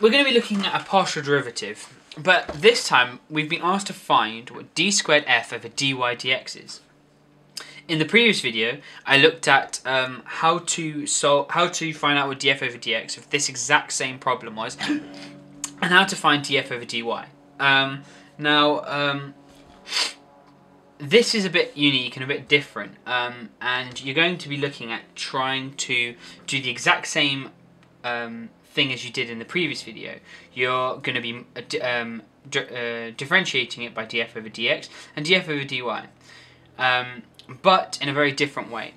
we're going to be looking at a partial derivative, but this time we've been asked to find what d squared f over dy dx is. In the previous video, I looked at um, how to solve, how to find out what df over dx if this exact same problem was, and how to find df over dy. Um, now, um, this is a bit unique and a bit different, um, and you're going to be looking at trying to do the exact same um, thing as you did in the previous video. You're going to be uh, um, uh, differentiating it by df over dx and df over dy, um, but in a very different way.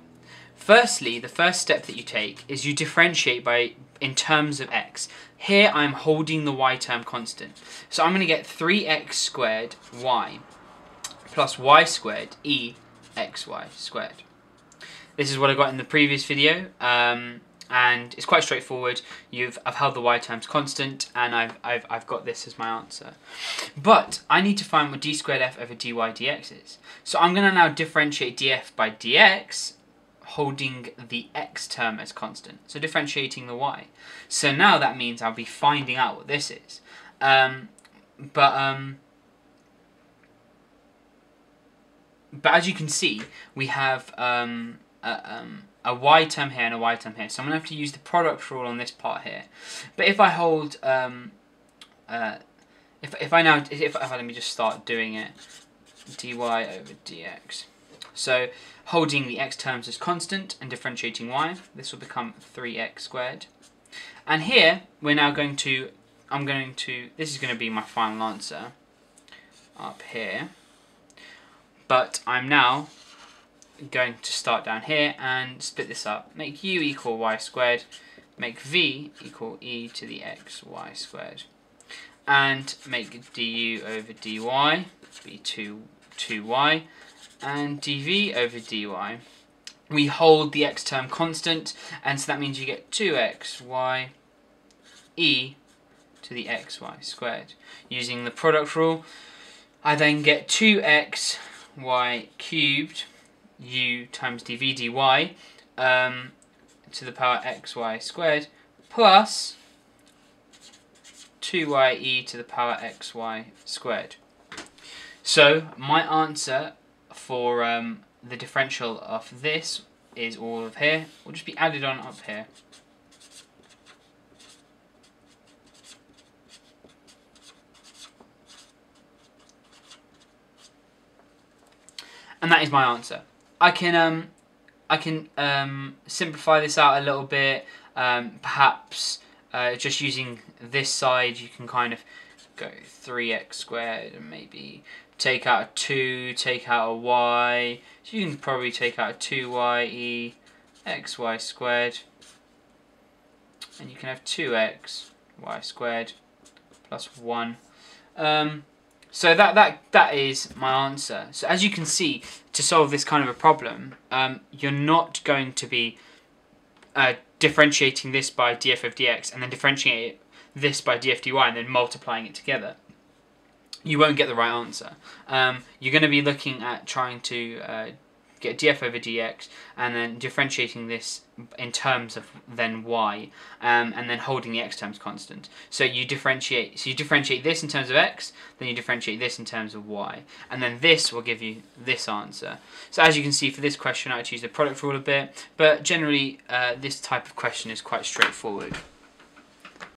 Firstly, the first step that you take is you differentiate by in terms of x. Here I'm holding the y term constant. So I'm going to get 3x squared y plus y squared e xy squared. This is what I got in the previous video, um, and it's quite straightforward. You've I've held the y terms constant, and I've, I've, I've got this as my answer. But I need to find what d squared f over dy dx is. So I'm going to now differentiate df by dx, holding the x term as constant. So differentiating the y. So now that means I'll be finding out what this is. Um, but um, but as you can see, we have um, a, um, a y term here and a y term here. So I'm going to have to use the product rule on this part here. But if I hold, um, uh, if, if I now, if, if I, let me just start doing it, dy over dx. So holding the x terms as constant and differentiating y, this will become 3x squared. And here, we're now going to, I'm going to, this is going to be my final answer up here. But I'm now going to start down here and split this up. Make u equal y squared, make v equal e to the x y squared. And make du over dy be 2, 2y, and dv over dy. We hold the x term constant, and so that means you get 2xy e to the xy squared. Using the product rule, I then get 2x y cubed u times dv dy um, to the power xy squared plus 2ye to the power xy squared. So my answer for um, the differential of this is all of here. Will just be added on up here. and that is my answer. I can um, I can um, simplify this out a little bit. Um, perhaps uh, just using this side, you can kind of go 3x squared and maybe take out a 2, take out a y. So you can probably take out a 2y xy squared. And you can have 2x y squared plus 1. Um, so that, that, that is my answer. So as you can see, to solve this kind of a problem, um, you're not going to be uh, differentiating this by df of dx and then differentiating this by df dy and then multiplying it together. You won't get the right answer. Um, you're going to be looking at trying to uh, get df over dx and then differentiating this in terms of then y um, and then holding the x terms constant. So you differentiate so you differentiate this in terms of x, then you differentiate this in terms of y, and then this will give you this answer. So as you can see for this question I choose the product rule a bit, but generally uh, this type of question is quite straightforward.